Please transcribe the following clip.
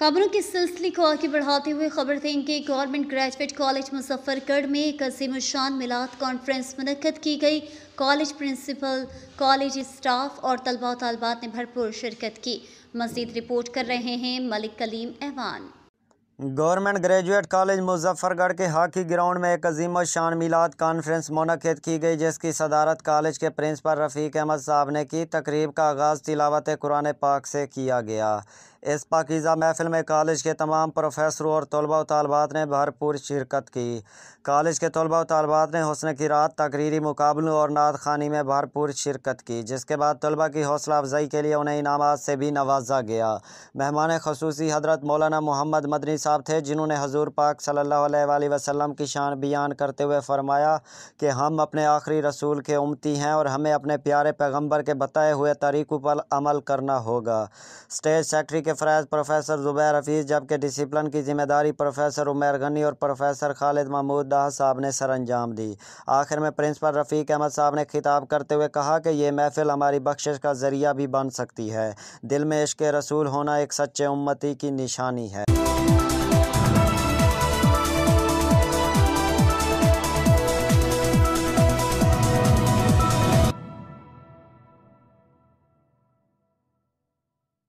खबरों के सिलसिले को आगे बढ़ाते हुए खबर देंगे गवर्नमेंट ग्रेजुएट कॉलेज मुजफ्फरगढ़ में एक अजीम शान मिलाद कॉन्फ्रेंस मुनद की गई। कॉलेज प्रिंसिपल, कॉलेज स्टाफ और तलबा तलबात ने भरपूर शिरकत की। मजीद रिपोर्ट कर रहे हैं Malik Kaleem Awan government graduate college Muzaffargarh के हॉकी ग्राउंड में एक अजीम शान मिलाद कॉन्फ्रेंस मुनद की गई, जिसकी सदारत कॉलेज के प्रिंसिपल रफ़ीक अहमद साहब ने की। तकरीब का आगाज़ तिलावत कुरान पाक से किया गया। इस पाकिज़ा महफिल में कॉलेज के तमाम प्रोफेसरों और तलबा तलबात ने भरपूर शिरकत की। कॉलेज के तलबा तलबात ने हसन की रात तकरीरी मुकाबलों और नात खानी में भरपूर शिरकत की, जिसके बाद तलबा की हौसला अफजाई के लिए उन्हें इनाम से भी नवाजा गया। मेहमान खसूसी हज़रत मौलाना मोहम्मद मदनी साहब थे, जिन्होंने हजूर पाक सल्लल्लाहु अलैहि वसल्लम की शान बयान करते हुए फरमाया कि हम अपने आखिरी रसूल के उमती हैं और हमें अपने प्यारे पैगंबर के बताए हुए तरीक़ों पर अमल करना होगा। स्टेज सेक्रेटरी के फ़रैज़ प्रोफेसर ज़ुबैर हफीज़ जबकि डिसिप्लिन की ज़िम्मेदारी प्रोफेसर उमर गनी और प्रोफेसर खालिद महमूद दाह साहब ने सर अंजाम दी। आखिर में प्रिंसिपल रफ़ीक अहमद साहब ने खिताब करते हुए कहा कि यह महफिल हमारी बख्शिश का ज़रिया भी बन सकती है। दिल में इश्क रसूल होना एक सच्चे उम्मती की निशानी है।